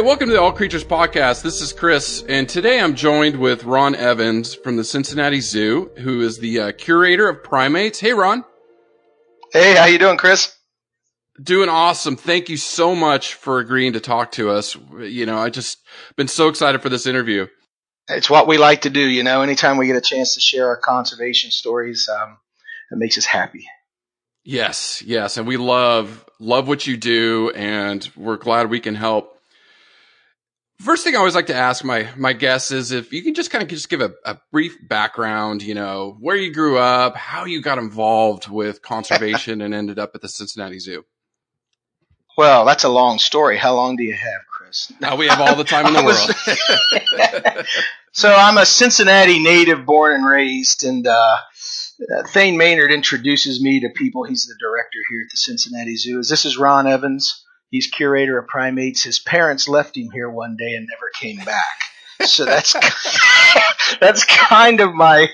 Right, welcome to the All Creatures Podcast. This is Chris, and today I'm joined with Ron Evans from the Cincinnati Zoo, who is the uh, curator of primates. Hey, Ron. Hey, how you doing, Chris? Doing awesome. Thank you so much for agreeing to talk to us. You know, I just been so excited for this interview. It's what we like to do. You know, anytime we get a chance to share our conservation stories, um, it makes us happy. Yes, yes, and we love love what you do, and we're glad we can help First thing I always like to ask my my guests is if you can just kind of just give a, a brief background, you know, where you grew up, how you got involved with conservation and ended up at the Cincinnati Zoo. Well, that's a long story. How long do you have, Chris? Now we have all the time in the world. so I'm a Cincinnati native, born and raised, and uh, Thane Maynard introduces me to people. He's the director here at the Cincinnati Zoo. This is Ron Evans. He's curator of primates. His parents left him here one day and never came back. So that's that's kind of my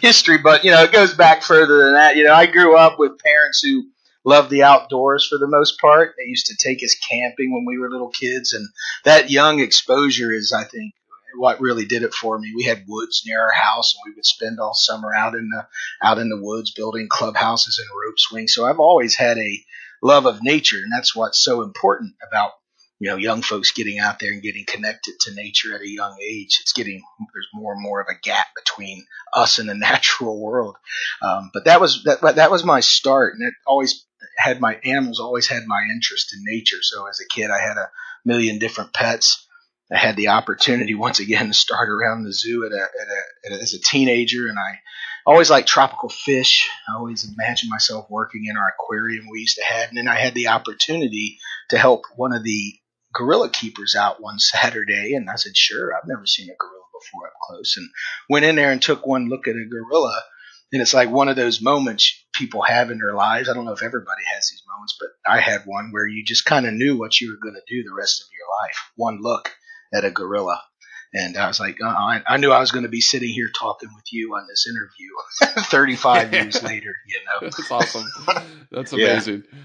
history, but you know, it goes back further than that. You know, I grew up with parents who loved the outdoors for the most part. They used to take us camping when we were little kids, and that young exposure is, I think, what really did it for me. We had woods near our house, and we would spend all summer out in the out in the woods building clubhouses and rope swings. So I've always had a love of nature, and that's what's so important about you know young folks getting out there and getting connected to nature at a young age. It's getting there's more and more of a gap between us and the natural world. Um, but that was that that was my start, and it always had my animals always had my interest in nature. So as a kid, I had a million different pets. I had the opportunity once again to start around the zoo at a, at a, at a as a teenager, and I always liked tropical fish. I always imagined myself working in our aquarium we used to have. And then I had the opportunity to help one of the gorilla keepers out one Saturday. And I said, sure, I've never seen a gorilla before up close. And went in there and took one look at a gorilla. And it's like one of those moments people have in their lives. I don't know if everybody has these moments, but I had one where you just kind of knew what you were going to do the rest of your life. One look at a gorilla. And I was like, uh, I, I, knew I was going to be sitting here talking with you on this interview 35 years later, you know. That's awesome. That's amazing. Yeah.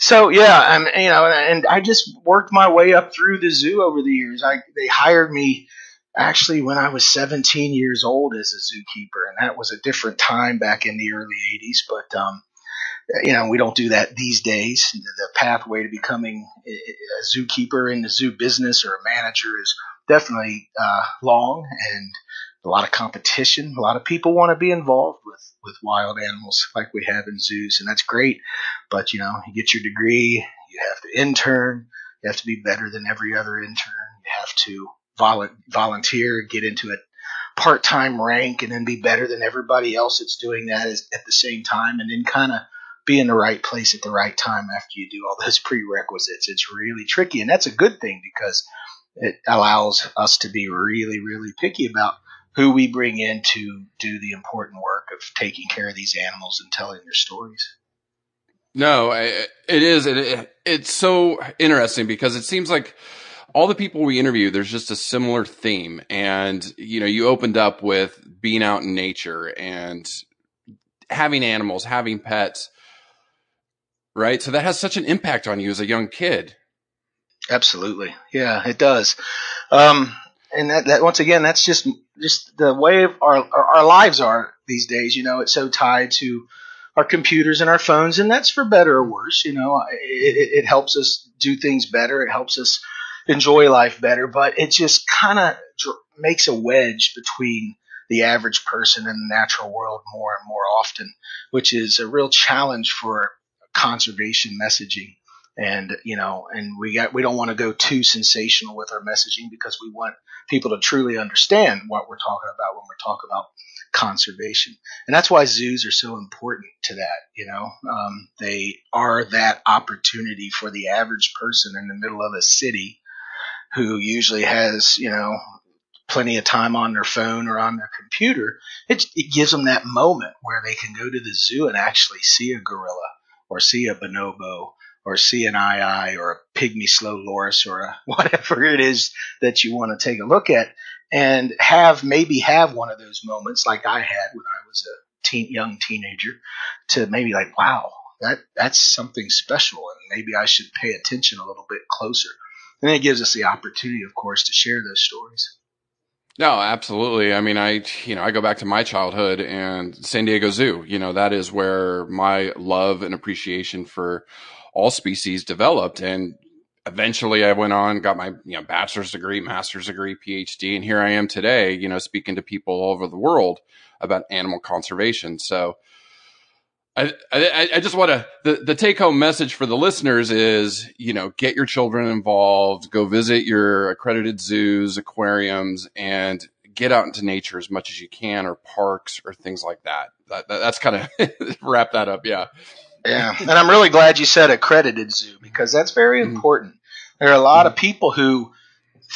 So yeah, I'm, you know, and I just worked my way up through the zoo over the years. I, they hired me actually when I was 17 years old as a zookeeper, and that was a different time back in the early 80s. But um, you know, we don't do that these days. The pathway to becoming a zookeeper in the zoo business or a manager is definitely uh, long and a lot of competition. A lot of people want to be involved with, with wild animals like we have in zoos, and that's great. But, you know, you get your degree, you have to intern, you have to be better than every other intern, you have to vol- volunteer, get into a part time rank, and then be better than everybody else that's doing that at the same time, and then kind of be in the right place at the right time after you do all those prerequisites. It's really tricky, and that's a good thing because it allows us to be really, really picky about who we bring in to do the important work of taking care of these animals and telling their stories. No, it is. It, it's so interesting because it seems like all the people we interview, there's just a similar theme. And, you know, you opened up with being out in nature and having animals, having pets right? So that has such an impact on you as a young kid. Absolutely, yeah, it does. Um, and that, that once again, that's just just the way our, our our lives are these days. You know, it's so tied to our computers and our phones, and that's for better or worse. You know, it, it, helps us do things better. It helps us enjoy life better, but it just kind of dr- makes a wedge between the average person and the natural world more and more often, which is a real challenge for conservation messaging. And you know and we got we don't want to go too sensational with our messaging because we want people to truly understand what we're talking about when we're talking about conservation. And that's why zoos are so important to that you know? Um, they are that opportunity for the average person in the middle of a city who usually has you know plenty of time on their phone or on their computer. It, it gives them that moment where they can go to the zoo and actually see a gorilla or see a bonobo or see an eye or a pygmy slow loris or a, whatever it is that you want to take a look at and have maybe have one of those moments like I had when I was a teen, young teenager to maybe like, wow, that that's something special, and maybe I should pay attention a little bit closer. And it gives us the opportunity, of course, to share those stories. No, absolutely. I mean, I, you know, I go back to my childhood and San Diego Zoo, you know, that is where my love and appreciation for all species developed. And eventually I went on, got my, you know, bachelor's degree, master's degree, PhD. And here I am today, you know, speaking to people all over the world about animal conservation. So, I, I, I just want to the, the take home message for the listeners is you know get your children involved go visit your accredited zoos aquariums and get out into nature as much as you can or parks or things like that, that, that that's kind of wrap that up yeah yeah and i'm really glad you said accredited zoo because that's very mm-hmm. important there are a lot mm-hmm. of people who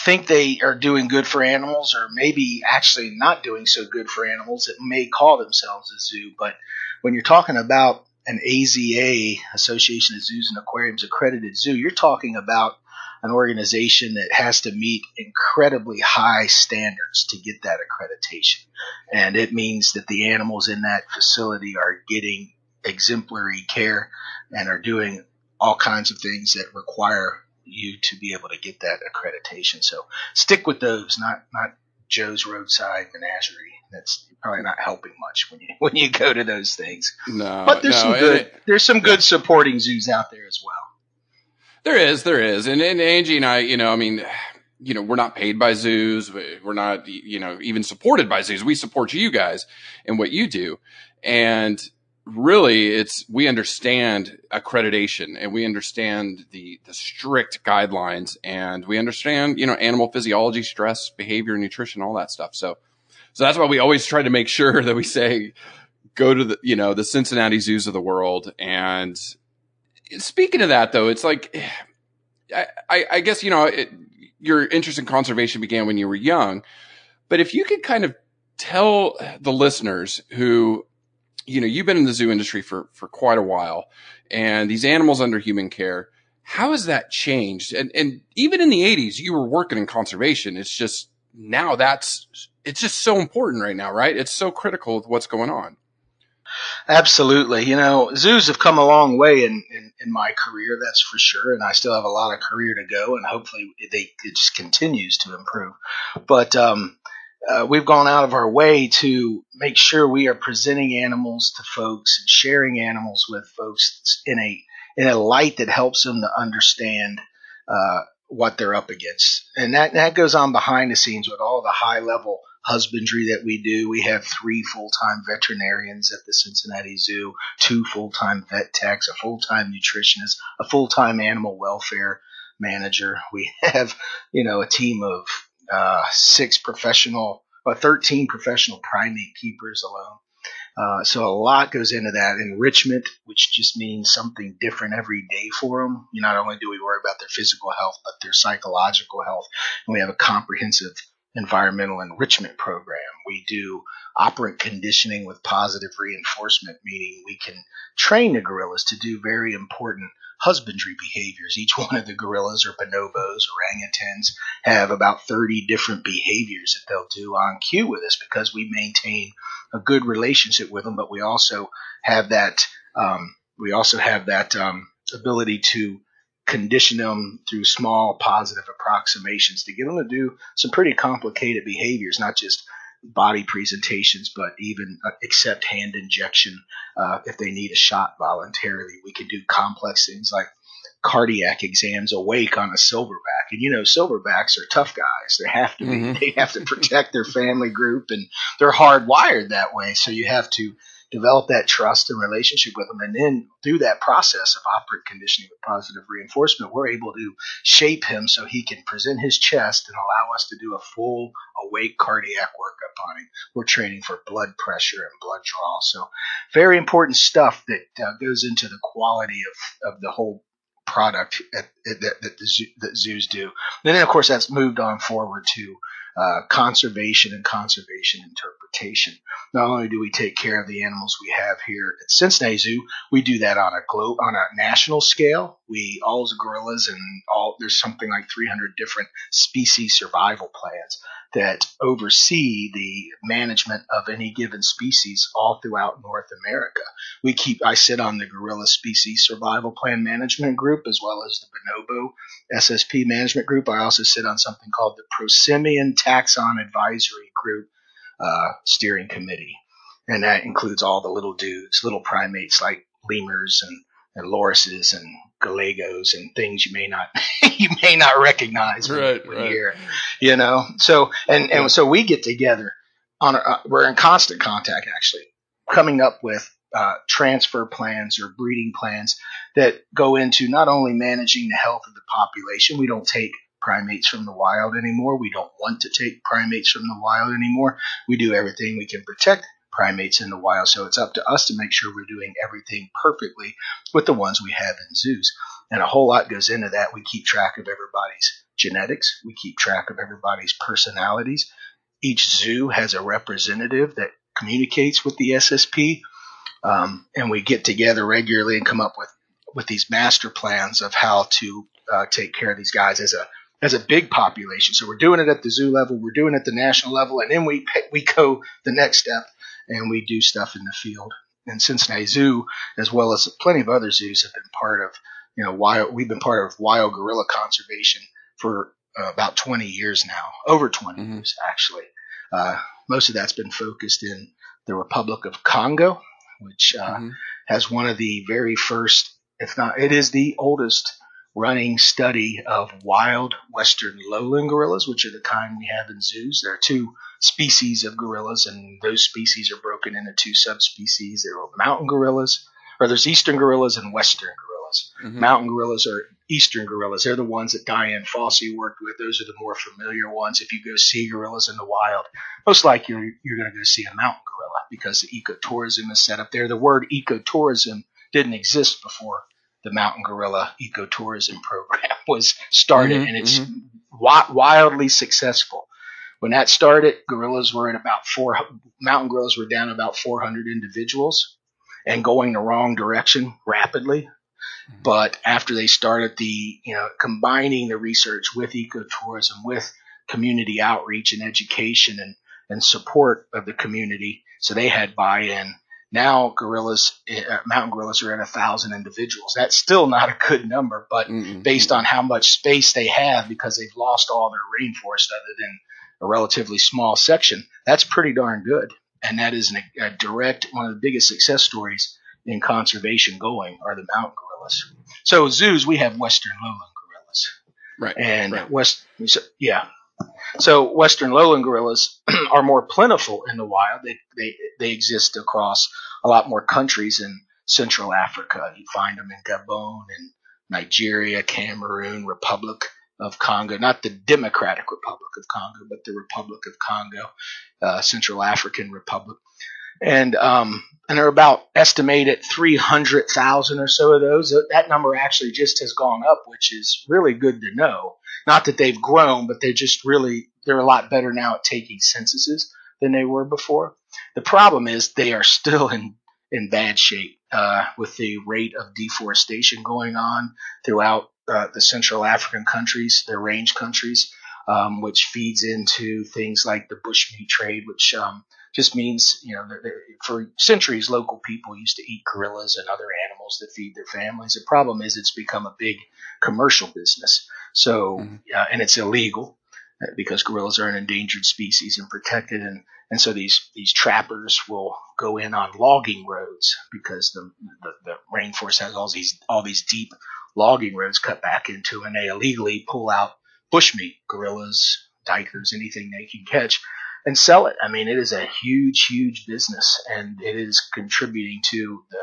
think they are doing good for animals or maybe actually not doing so good for animals that may call themselves a zoo but when you're talking about an AZA, Association of Zoos and Aquariums accredited zoo, you're talking about an organization that has to meet incredibly high standards to get that accreditation. And it means that the animals in that facility are getting exemplary care and are doing all kinds of things that require you to be able to get that accreditation. So stick with those, not not Joe's Roadside Menagerie. That's probably hmm. not helping much when you when you go to those things. No, but there's no, some good it, there's some good supporting zoos out there as well. There is, there is, and, and Angie and I, you know, I mean, you know, we're not paid by zoos, we're not, you know, even supported by zoos. We support you guys and what you do, and really it's we understand accreditation and we understand the the strict guidelines and we understand you know animal physiology stress behavior nutrition all that stuff so so that's why we always try to make sure that we say, go to the, you know, the Cincinnati zoos of the world. And speaking of that, though, it's like, I, I, I guess, you know, it, your interest in conservation began when you were young, but if you could kind of tell the listeners who, you know, you've been in the zoo industry for, for quite a while and these animals under human care, how has that changed? And, and even in the 80s, you were working in conservation. It's just now that's it's just so important right now, right? It's so critical with what's going on. Absolutely. You know, zoos have come a long way in, in, in, my career, that's for sure. And I still have a lot of career to go, and hopefully they, it just continues to improve. But um, uh, we've gone out of our way to make sure we are presenting animals to folks and sharing animals with folks in a in a light that helps them to understand uh, what they're up against. And that, that goes on behind the scenes with all the high level husbandry that we do. We have three full time veterinarians at the Cincinnati Zoo, two full time vet techs, a full time nutritionist, a full time animal welfare manager. We have, you know, a team of uh, six professional, or 13 professional primate keepers alone. Uh, so a lot goes into that enrichment, which just means something different every day for them. You know, not only do we worry about their physical health, but their psychological health, and we have a comprehensive environmental enrichment program. We do operant conditioning with positive reinforcement, meaning we can train the gorillas to do very important husbandry behaviors. Each one of the gorillas or bonobos, orangutans, have about 30 different behaviors that they'll do on cue with us because we maintain a good relationship with them, but we also have that um, we also have that um, ability to condition them through small positive approximations to get them to do some pretty complicated behaviors, not just body presentations, but even uh, accept hand injection uh, if they need a shot voluntarily. We can do complex things like cardiac exams awake on a silverback. And you know, silverbacks are tough guys. They have to be. Mm-hmm. They have to protect their family group, and they're hardwired that way. So you have to develop that trust and relationship with them. And then through that process of operant conditioning with positive reinforcement, we're able to shape him so he can present his chest and allow us to do a full awake cardiac workup on him. We're training for blood pressure and blood draw. So very important stuff that uh, goes into the quality of, of the whole product at, at, that, that, the zoo, that zoos do. And then, of course, that's moved on forward to uh, conservation and conservation interpretation. Not only do we take care of the animals we have here at Cincinnati Zoo, we do that on a globe on a national scale. We all the gorillas and all there's something like 300 different species survival plans that oversee the management of any given species all throughout North America. We keep, I sit on the Gorilla Species Survival Plan Management Group as well as the Bonobo SSP Management Group. I also sit on something called the Prosimian Taxon Advisory Group uh, Steering Committee. And that includes all the little dudes, little primates like lemurs and, and lorises and galagos and things you may not you may not recognize when, Right, when right. you hear, you know. So and and so we get together on a, uh, we're in constant contact actually, coming up with uh, transfer plans or breeding plans that go into not only managing the health of the population. We don't take primates from the wild anymore. We don't want to take primates from the wild anymore. We do everything we can protect primates in the wild. So it's up to us to make sure we're doing everything perfectly with the ones we have in zoos. And a whole lot goes into that. We keep track of everybody's genetics. We keep track of everybody's personalities. Each zoo has a representative that communicates with the SSP. Um, and we get together regularly and come up with, with these master plans of how to uh, take care of these guys as a as a big population. So we're doing it at the zoo level, we're doing it at the national level, and then we we go the next step and we do stuff in the field. And Cincinnati Zoo, as well as plenty of other zoos, have been part of you know wild. We've been part of wild gorilla conservation for uh, about 20 years now, over 20 Mhm. years actually. Uh, most of that's been focused in the Republic of Congo, which uh, Mhm. has one of the very first, if not, it is the oldest running study of wild western lowland gorillas, which are the kind we have in zoos. There are two species of gorillas, and those species are broken into two subspecies. There are mountain gorillas, or there's eastern gorillas and western gorillas. Mhm. Mountain gorillas are eastern gorillas. They're the ones that Dian Fossey worked with. Those are the more familiar ones. If you go see gorillas in the wild, most likely you're, you're going to go see a mountain gorilla because the ecotourism is set up there. The word ecotourism didn't exist before the mountain gorilla ecotourism program was started, Mhm, and it's wi- wildly successful. When that started, gorillas were at about four. Mountain gorillas were down about 400 individuals, and going the wrong direction rapidly. But after they started the, you know, combining the research with ecotourism, with community outreach and education and, and support of the community, so they had buy-in. Now gorillas, uh, mountain gorillas are at a thousand individuals. That's still not a good number, but Mm-mm. based on how much space they have because they've lost all their rainforest other than a relatively small section, that's pretty darn good. And that is an, a direct, one of the biggest success stories in conservation going are the mountain gorillas. So zoos, we have western lowland gorillas. Right. And right. west, so, yeah. So western lowland gorillas are more plentiful in the wild. They, they, they exist across a lot more countries in Central Africa. You find them in Gabon and Nigeria, Cameroon, Republic of Congo, not the Democratic Republic of Congo, but the Republic of Congo, uh, Central African Republic. And, um, and there are about estimated 300,000 or so of those. That number actually just has gone up, which is really good to know. Not that they've grown, but they're just really, they're a lot better now at taking censuses than they were before. The problem is they are still in, in bad shape, uh, with the rate of deforestation going on throughout uh, the Central African countries, their range countries, um, which feeds into things like the bushmeat trade, which um, just means, you know, they're, they're- for centuries, local people used to eat gorillas and other animals that feed their families. The problem is it's become a big commercial business. So, Mhm. uh, and it's illegal uh, because gorillas are an endangered species and protected. And, and so these, these trappers will go in on logging roads because the, the, the rainforest has all these, all these deep logging roads cut back into and they illegally pull out bushmeat, gorillas, duikers, anything they can catch and sell it. I mean, it is a huge, huge business, and it is contributing to the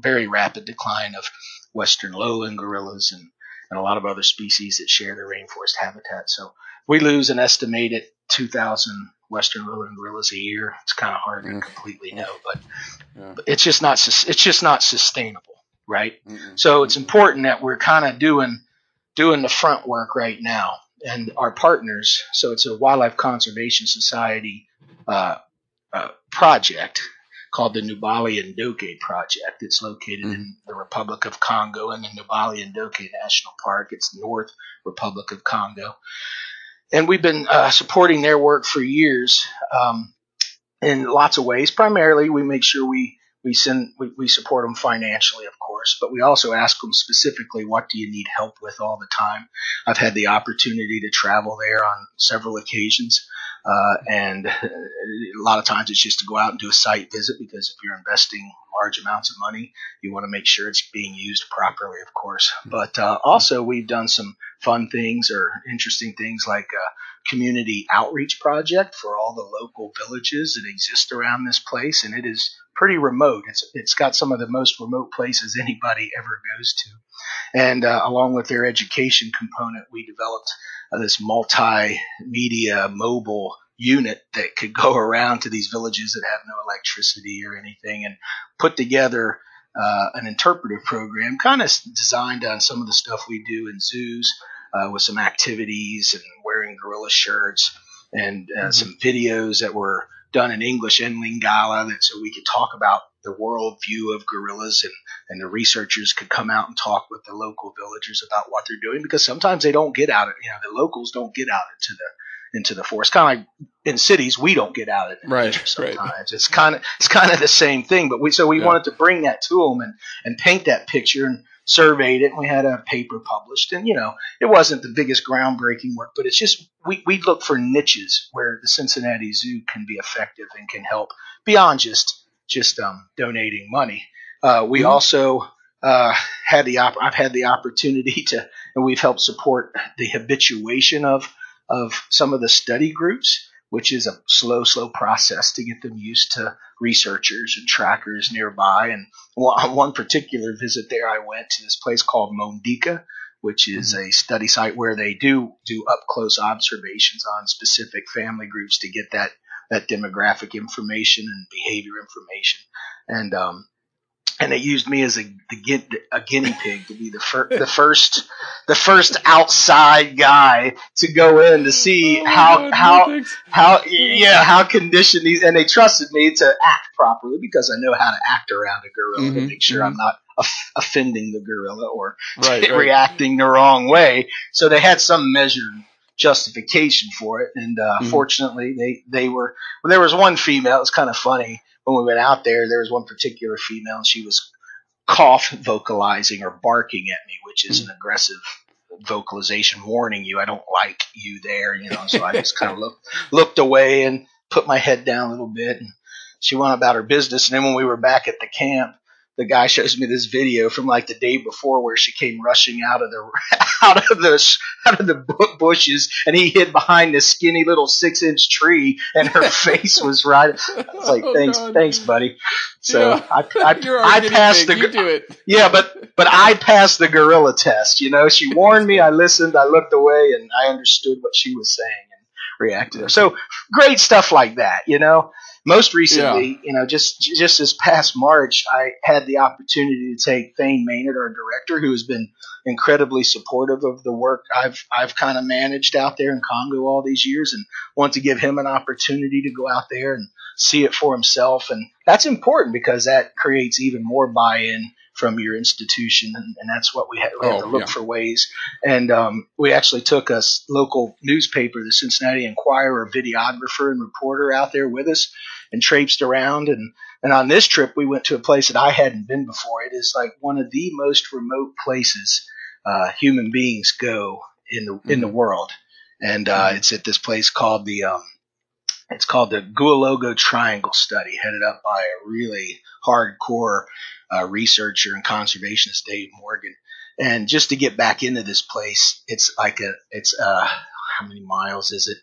very rapid decline of western lowland gorillas and, and a lot of other species that share the rainforest habitat. So we lose an estimated 2,000 western lowland gorillas a year. It's kind of hard to Mm. completely know, but, Yeah. but it's just not it's just not sustainable, right? Mm-mm. So it's important that we're kind of doing doing the front work right now, and our partners. So it's a Wildlife Conservation Society uh, uh, project called the Nouabalé-Ndoki Project. It's located in the Republic of Congo in the Nouabalé-Ndoki National Park. It's North Republic of Congo. and we've been uh, supporting their work for years um, in lots of ways. Primarily, we make sure we we send we, we support them financially, of course, but we also ask them specifically, what do you need help with all the time? I've had the opportunity to travel there on several occasions. Uh, and a lot of times it's just to go out and do a site visit because if you're investing large amounts of money, you want to make sure it's being used properly, of course. But uh, also, we've done some fun things or interesting things like a community outreach project for all the local villages that exist around this place, and it is pretty remote. It's it's got some of the most remote places anybody ever goes to, and uh, along with their education component, we developed uh, this multimedia mobile unit that could go around to these villages that have no electricity or anything and put together uh, an interpretive program, kind of designed on some of the stuff we do in zoos uh, with some activities and wearing gorilla shirts and uh, mm-hmm. some videos that were done in English and Lingala that so we could talk about the world view of gorillas and, and the researchers could come out and talk with the local villagers about what they're doing because sometimes they don't get out, of you know, the locals don't get out into the into the forest. Kind of like in cities, we don't get out in right, sometimes. Right. It's kind of it's kind of the same thing. But we so we yeah. wanted to bring that to them and and paint that picture and surveyed it. And we had a paper published, and you know it wasn't the biggest groundbreaking work, but it's just we we look for niches where the Cincinnati Zoo can be effective and can help beyond just just um, donating money. Uh, we mm-hmm. also uh, had the op- I've had the opportunity to, and we've helped support the habituation of of some of the study groups, which is a slow, slow process to get them used to researchers and trackers nearby. And on one particular visit there, I went to this place called Mondika, which is mm-hmm. a study site where they do do up close observations on specific family groups to get that that demographic information and behavior information. And um, and they used me as a a guinea pig to be the, fir- the first the first outside guy to go in to see oh how God, how no how yeah how conditioned these and they trusted me to act properly because I know how to act around a gorilla mm-hmm, to make sure mm-hmm. I'm not offending the gorilla or right, reacting the wrong way. So they had some measured justification for it, and uh, mm-hmm. fortunately they they were. Well, there was one female. It was kind of funny when we went out there, there was one particular female, and she was cough vocalizing or barking at me, which is an hmm. aggressive vocalization warning you I don't like you there, you know. So I just kind of looked looked away and put my head down a little bit, and she went about her business. And then when we were back at the camp, the guy shows me this video from like the day before where she came rushing out of the out of the out of the bushes and he hid behind this skinny little six inch tree and her face was right. I was like, oh, thanks, God. thanks, buddy. So yeah. I I, I passed the you do it. Yeah, but but I passed the gorilla test. You know, she warned me. I listened. I looked away and I understood what she was saying and reacted. So great stuff like that. You know most recently, yeah. you know, just just this past March, I had the opportunity to take Thane Maynard, our director, who has been incredibly supportive of the work I've I've kind of managed out there in Congo all these years, and want to give him an opportunity to go out there and see it for himself, and that's important because that creates even more buy-in from your institution, and, and that's what we had, we had oh, to look yeah. for ways. And um, we actually took a local newspaper, the Cincinnati Enquirer, videographer and reporter out there with us, and traipsed around. And and on this trip, we went to a place that I hadn't been before. It is like one of the most remote places uh, human beings go in the mm-hmm. in the mm-hmm. world, and uh, mm-hmm. it's at this place called the um, it's called the Goualougo Triangle Study, headed up by a really hardcore uh, researcher and conservationist, Dave Morgan. And just to get back into this place, it's like a, it's, uh, how many miles is it?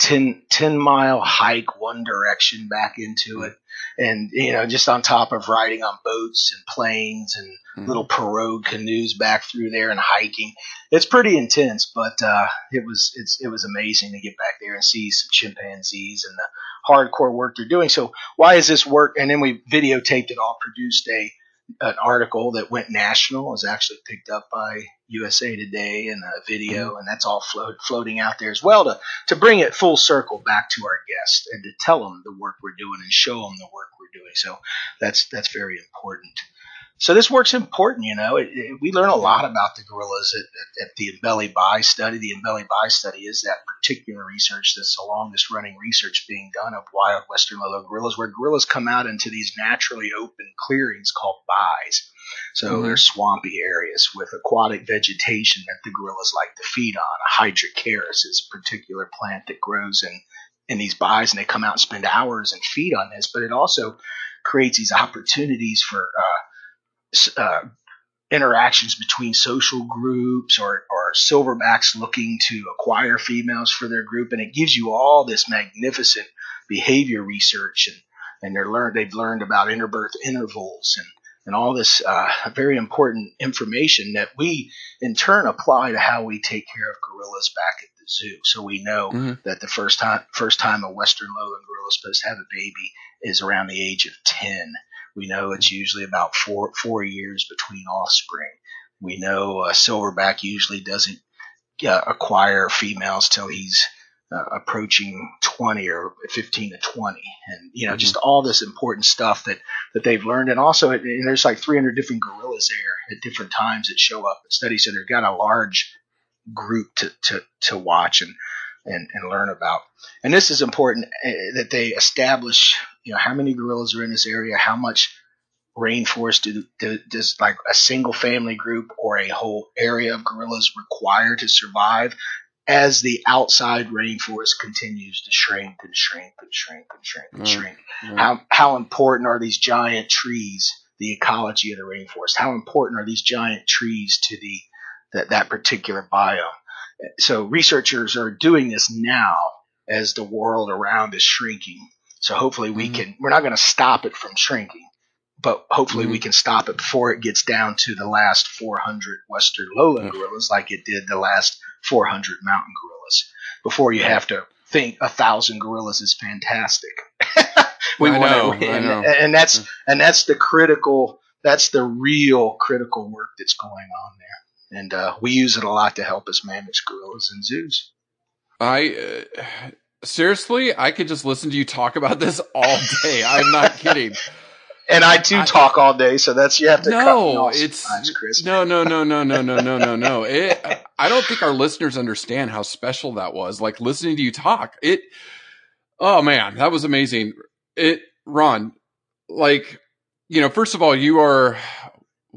10, 10 mile hike one direction back into it. And, you know, just on top of riding on boats and planes and mm-hmm. little pirogue canoes back through there and hiking. It's pretty intense, but, uh, it was, it's, it was amazing to get back there and see some chimpanzees and the hardcore work they're doing. So why is this work? And then we videotaped it all, produced a, an article that went national was actually picked up by USA Today and a video, mm-hmm. and that's all float, floating out there as well to to bring it full circle back to our guests and to tell them the work we're doing and show them the work we're doing. So that's that's very important. So this work's important, you know. It, it, we learn a lot about the gorillas at, at, at the Mbeli-Bai study. The Mbeli-Bai study is that particular research that's the longest running research being done of wild western lowland gorillas, where gorillas come out into these naturally open clearings called bays. So mm-hmm. they're swampy areas with aquatic vegetation that the gorillas like to feed on. A Hydrocharis is a particular plant that grows in, in these bays, and they come out and spend hours and feed on this. But it also creates these opportunities for uh, uh, interactions between social groups or, or silverbacks looking to acquire females for their group. And it gives you all this magnificent behavior research and, and they're learned, they've learned about interbirth intervals and, and all this uh, very important information that we in turn apply to how we take care of gorillas back at the zoo. So we know mm-hmm. that the first time first time a western lowland gorilla is supposed to have a baby is around the age of ten. We know it's usually about four four years between offspring. We know a silverback usually doesn't uh, acquire females till he's uh, approaching 20 or 15 to 20 and you know mm-hmm. just all this important stuff that that they've learned and also and there's like 300 different gorillas there at different times that show up and study so they've got a large group to to, to watch and and, and learn about. And this is important uh, that they establish, you know, how many gorillas are in this area, how much rainforest do, do, does like a single family group or a whole area of gorillas require to survive as the outside rainforest continues to shrink and shrink and shrink and shrink and mm-hmm. shrink. Mm-hmm. How, how important are these giant trees, the ecology of the rainforest? How important are these giant trees to the that, that particular biome? so researchers are doing this now as the world around is shrinking. So hopefully we mm-hmm. can, we're not going to stop it from shrinking, but hopefully mm-hmm. we can stop it before it gets down to the last 400 Western lowland mm-hmm. gorillas like it did the last 400 mountain gorillas before you have to think a thousand gorillas is fantastic. we want to, and, and that's, mm. and that's the critical, that's the real critical work that's going on there and uh, we use it a lot to help us manage gorillas in zoos. I uh, seriously, I could just listen to you talk about this all day. I'm not kidding. and I do I, talk all day, so that's you have to. No, it's Chris. no, no, no, no, no, no, no, no, no. It, I don't think our listeners understand how special that was. Like listening to you talk. It. Oh man, that was amazing. It, Ron, like you know, first of all, you are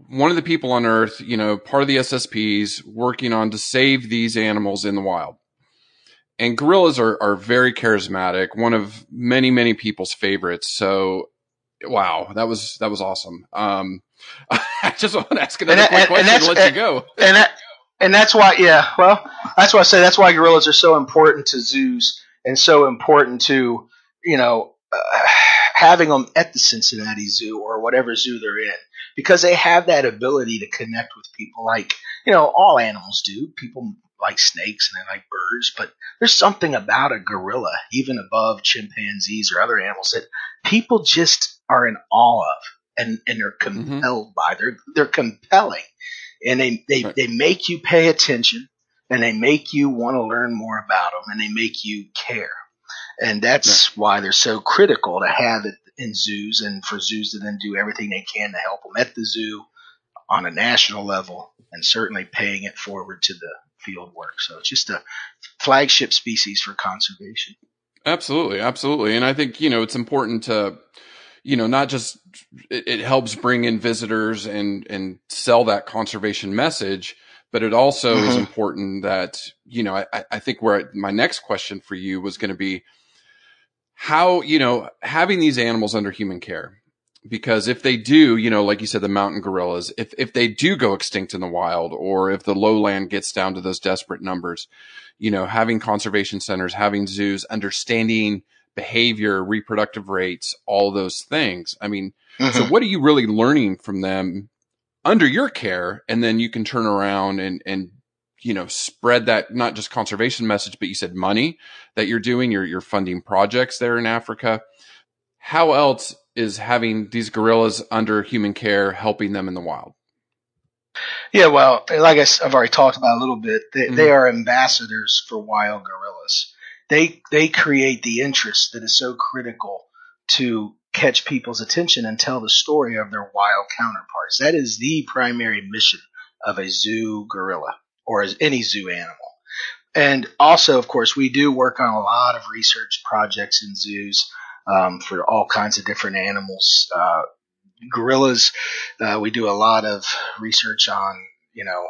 one of the people on earth, you know, part of the SSPs working on to save these animals in the wild. And gorillas are, are very charismatic, one of many, many people's favorites. So, wow, that was, that was awesome. Um, I just want to ask another and, quick and, question and, and let you go. And that, and that's why, yeah, well, that's why I say that's why gorillas are so important to zoos and so important to, you know, uh, having them at the Cincinnati Zoo or whatever zoo they're in because they have that ability to connect with people like, you know, all animals do. People like snakes and they like birds, but there's something about a gorilla, even above chimpanzees or other animals, that people just are in awe of and, and are mm-hmm. compelled mm-hmm. by. They're, they're compelling and they, they, right. they make you pay attention and they make you want to learn more about them and they make you care. And that's why they're so critical to have it in zoos and for zoos to then do everything they can to help them at the zoo on a national level and certainly paying it forward to the field work. So it's just a flagship species for conservation. Absolutely, absolutely. And I think, you know, it's important to, you know, not just it, it helps bring in visitors and and sell that conservation message, but it also mm-hmm. is important that, you know, I, I think where I, my next question for you was going to be, how, you know, having these animals under human care, because if they do, you know, like you said, the mountain gorillas, if, if they do go extinct in the wild or if the lowland gets down to those desperate numbers, you know, having conservation centers, having zoos, understanding behavior, reproductive rates, all those things. I mean, mm-hmm. so what are you really learning from them under your care? And then you can turn around and, and you know, spread that not just conservation message, but you said money that you're doing, you're, you're funding projects there in Africa. How else is having these gorillas under human care helping them in the wild? Yeah, well, like I, have already talked about a little bit, they, mm-hmm. they are ambassadors for wild gorillas. They they create the interest that is so critical to catch people's attention and tell the story of their wild counterparts. That is the primary mission of a zoo gorilla or as any zoo animal. And also, of course, we do work on a lot of research projects in zoos um, for all kinds of different animals. Uh, gorillas, uh, we do a lot of research on, you know,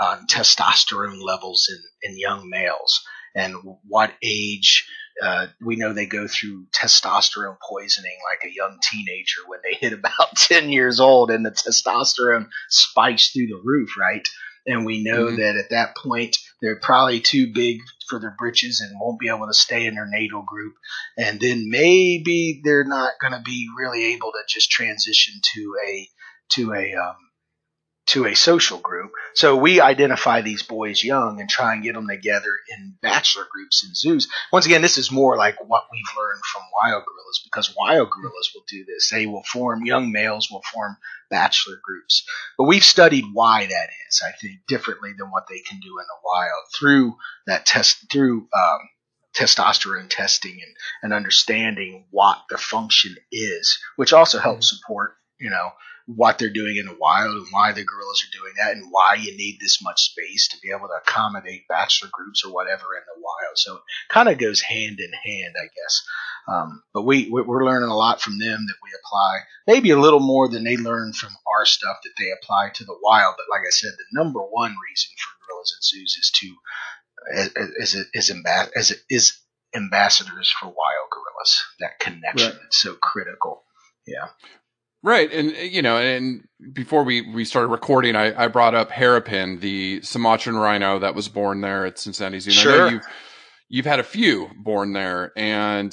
uh, on testosterone levels in, in young males and what age uh, we know they go through testosterone poisoning like a young teenager when they hit about 10 years old and the testosterone spikes through the roof, right? And we know mm-hmm. that at that point, they're probably too big for their britches and won't be able to stay in their natal group. And then maybe they're not going to be really able to just transition to a, to a, um, to a social group. So we identify these boys young and try and get them together in bachelor groups in zoos. Once again, this is more like what we've learned from wild gorillas because wild gorillas will do this. They will form, young males will form bachelor groups. But we've studied why that is, I think, differently than what they can do in the wild through that test, through, um, testosterone testing and, and understanding what the function is, which also helps support, you know, what they're doing in the wild and why the gorillas are doing that and why you need this much space to be able to accommodate bachelor groups or whatever in the wild. So it kind of goes hand in hand, I guess. Um, but we we're learning a lot from them that we apply, maybe a little more than they learn from our stuff that they apply to the wild. But like I said, the number one reason for gorillas and zoos is to as is as it is ambassadors for wild gorillas. That connection right. is so critical. Yeah. Right. And, you know, and before we, we started recording, I, I brought up Harapan, the Sumatran rhino that was born there at Cincinnati Zoo. Sure. you've, you've had a few born there and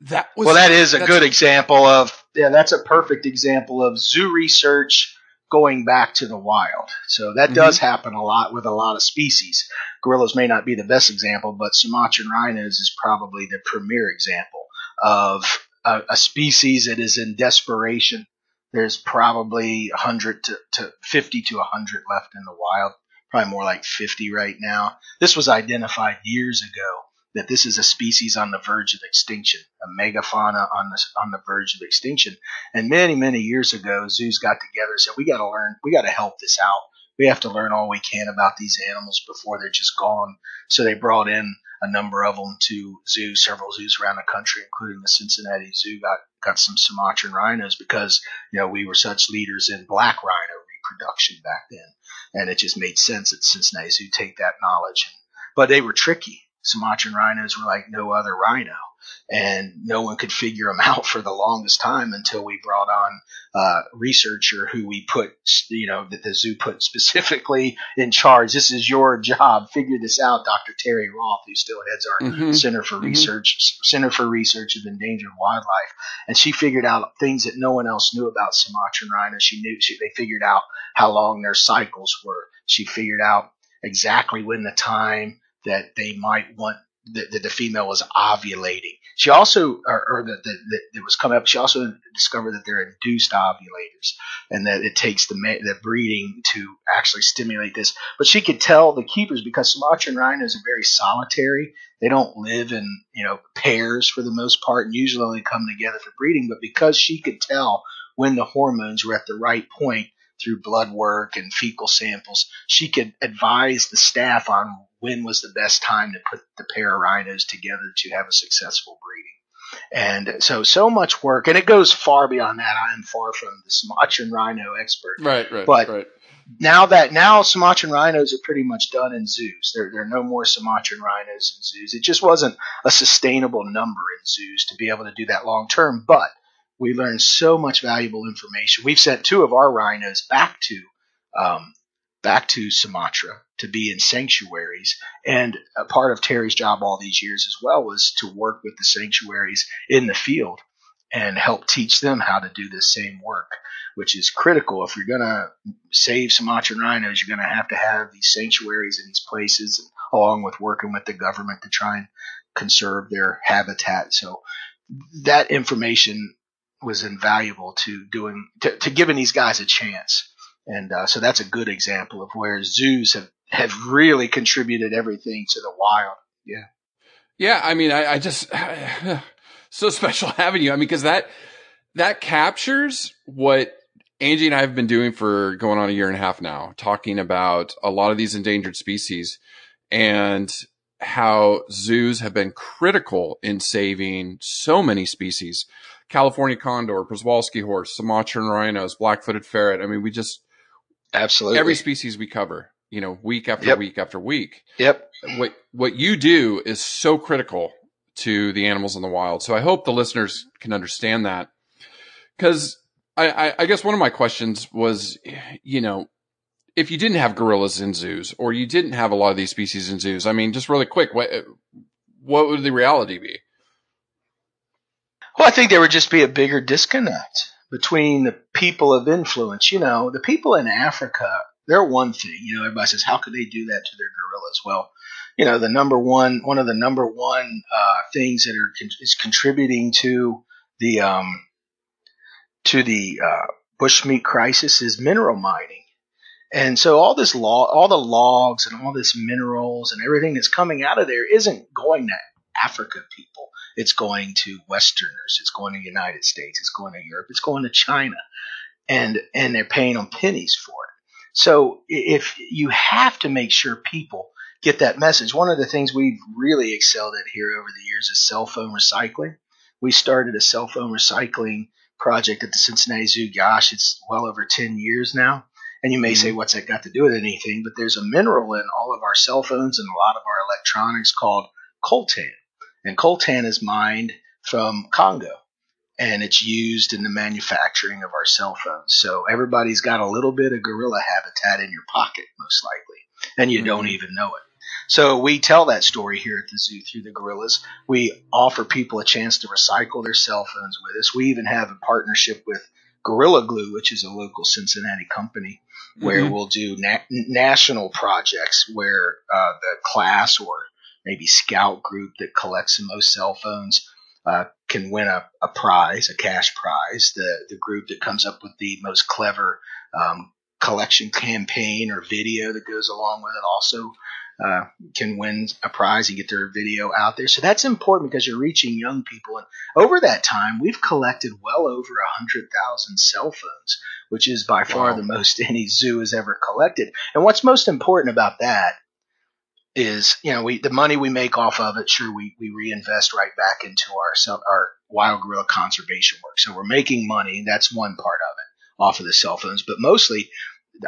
that was. Well, that is a good example of, yeah, that's a perfect example of zoo research going back to the wild. So that mm-hmm. does happen a lot with a lot of species. Gorillas may not be the best example, but Sumatran rhinos is probably the premier example of a, a species that is in desperation. There's probably 100 to, to 50 to 100 left in the wild, probably more like 50 right now. This was identified years ago that this is a species on the verge of extinction, a megafauna on the on the verge of extinction. And many many years ago, zoos got together and said, "We got to learn, we got to help this out. We have to learn all we can about these animals before they're just gone." So they brought in a number of them to zoos, several zoos around the country, including the Cincinnati Zoo, got got some Sumatran rhinos because you know we were such leaders in black rhino reproduction back then, and it just made sense that Cincinnati Zoo take that knowledge. But they were tricky. Sumatran rhinos were like no other rhino and no one could figure them out for the longest time until we brought on a researcher who we put, you know, that the zoo put specifically in charge. This is your job. Figure this out, Dr. Terri Roth, who still heads our mm-hmm. Center for mm-hmm. Research, Center for Research of Endangered Wildlife, and she figured out things that no one else knew about Sumatran rhinos. She knew she, they figured out how long their cycles were. She figured out exactly when the time that they might want that, the female was ovulating. She also, or, or that, that, was coming up, she also discovered that they're induced ovulators and that it takes the, the breeding to actually stimulate this. But she could tell the keepers because Sumatran rhinos are very solitary. They don't live in, you know, pairs for the most part and usually only come together for breeding. But because she could tell when the hormones were at the right point through blood work and fecal samples, she could advise the staff on when was the best time to put the pair of rhinos together to have a successful breeding. And so, so much work, and it goes far beyond that. I am far from the Sumatran rhino expert. Right, right, but right. Now that now Sumatran rhinos are pretty much done in zoos. There, there are no more Sumatran rhinos in zoos. It just wasn't a sustainable number in zoos to be able to do that long term. But we learned so much valuable information. We've sent two of our rhinos back to um, back to Sumatra to be in sanctuaries. And a part of Terry's job all these years as well was to work with the sanctuaries in the field and help teach them how to do this same work, which is critical. If you're going to save Sumatran rhinos, you're going to have to have these sanctuaries in these places, along with working with the government to try and conserve their habitat. So that information was invaluable to doing to, to giving these guys a chance. And uh, so that's a good example of where zoos have, have really contributed everything to the wild. Yeah. Yeah. I mean, I, I just, so special having you. I mean, because that that captures what Angie and I have been doing for going on a year and a half now, talking about a lot of these endangered species and how zoos have been critical in saving so many species. California condor, Przewalski horse, Sumatran rhinos, black-footed ferret. I mean, we just absolutely every species we cover, you know, week after Yep. week after week. Yep. What what you do is so critical to the animals in the wild. So I hope the listeners can understand that. Because I, I, I guess one of my questions was, you know, if you didn't have gorillas in zoos or you didn't have a lot of these species in zoos, I mean, just really quick, what what would the reality be? Well, I think there would just be a bigger disconnect between the people of influence. You know, the people in Africa, they're one thing. You know, everybody says, how could they do that to their gorillas? Well, you know, the number one, one of the number one uh, things that are is contributing to the um, to the uh, bushmeat crisis is mineral mining. And so all this law, all the logs and all this minerals and everything that's coming out of there isn't going to Africa people. It's going to Westerners. It's going to the United States. It's going to Europe. It's going to China, and and they're paying them pennies for it. So if you have to make sure people get that message, one of the things we've really excelled at here over the years is cell phone recycling. We started a cell phone recycling project at the Cincinnati Zoo. Gosh, it's well over ten years now. And you may mm-hmm. say, what's that got to do with anything? But there's a mineral in all of our cell phones and a lot of our electronics called coltan. And coltan is mined from Congo and it's used in the manufacturing of our cell phones. So everybody's got a little bit of gorilla habitat in your pocket, most likely, and you mm-hmm. don't even know it. So we tell that story here at the zoo through the gorillas. We offer people a chance to recycle their cell phones with us. We even have a partnership with Gorilla Glue, which is a local Cincinnati company, where mm-hmm. we'll do na- national projects where uh, the class or maybe scout group that collects the most cell phones uh, can win a, a, prize, a cash prize. The the group that comes up with the most clever um, collection campaign or video that goes along with it also uh, can win a prize and get their video out there. So that's important because you're reaching young people. And over that time, we've collected well over a hundred thousand cell phones, which is by far wow. the most any zoo has ever collected. And what's most important about that is, you know, we the money we make off of it, sure, we, we reinvest right back into our our wild gorilla conservation work. So we're making money. That's one part of it off of the cell phones, but mostly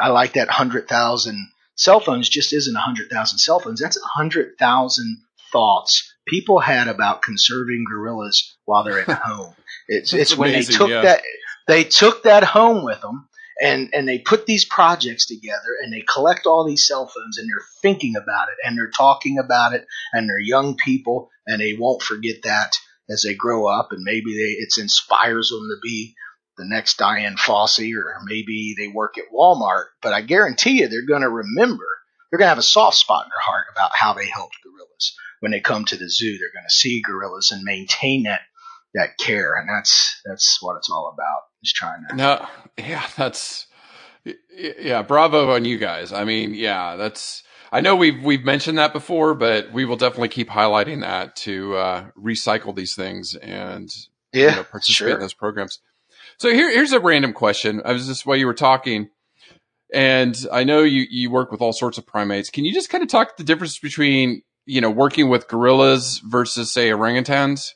I like that hundred thousand cell phones just isn't 100,000 cell phones. That's 100,000 thoughts people had about conserving gorillas while they're at home. It's, it's when they took yeah. that, they took that home with them and, and they put these projects together and they collect all these cell phones and they're thinking about it and they're talking about it and they're young people and they won't forget that as they grow up and maybe they, it inspires them to be the next Dian Fossey, or maybe they work at Walmart. But I guarantee you, they're going to remember. They're going to have a soft spot in their heart about how they helped gorillas when they come to the zoo. They're going to see gorillas and maintain that that care, and that's that's what it's all about. Is trying to. No, yeah, that's yeah. Bravo on you guys. I mean, yeah, that's. I know we've we've mentioned that before, but we will definitely keep highlighting that to uh, recycle these things and yeah, you know, participate sure. in those programs. So here, here's a random question. I was just while you were talking, and I know you you work with all sorts of primates. Can you just kind of talk the difference between you know working with gorillas versus say orangutans?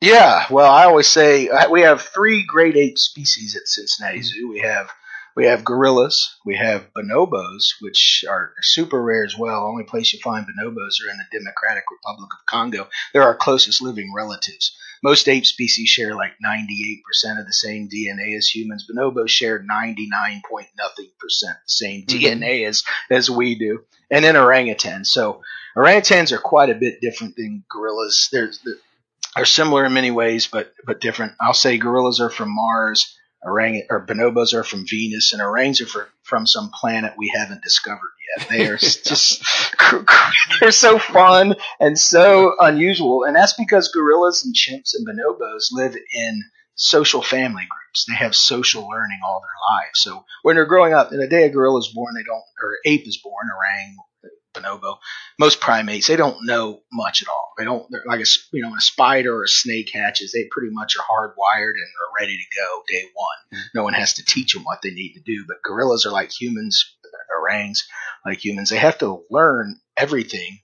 Yeah, well, I always say uh, we have three great ape species at Cincinnati Zoo. We have we have gorillas, we have bonobos, which are super rare as well. Only place you find bonobos are in the Democratic Republic of Congo. They're our closest living relatives. Most ape species share like 98% of the same DNA as humans. Bonobos share 99 point nothing percent same mm-hmm. DNA as as we do, and then orangutans. So orangutans are quite a bit different than gorillas. They're are similar in many ways, but but different. I'll say gorillas are from Mars, orang or bonobos are from Venus, and orangs are for, from some planet we haven't discovered yet. They are just they're so fun and so unusual, and that's because gorillas and chimps and bonobos live in social family groups. They have social learning all their lives. So when they're growing up, in the day a gorilla is born, they don't, or ape is born, orang, bonobo. Most primates, they don't know much at all. They don't, they're like a, you know, a spider or a snake hatches, they pretty much are hardwired and are ready to go day one. No one has to teach them what they need to do. But gorillas are like humans, orangs like humans. They have to learn everything